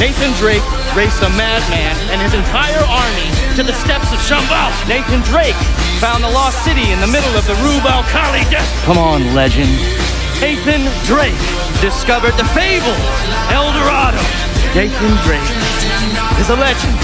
Nathan Drake raced a madman and his entire army to the steps of Shambhala. Nathan Drake found the lost city in the middle of the Rub al Khali desert. Come on, legend. Nathan Drake discovered the fabled El Dorado. Nathan Drake is a legend.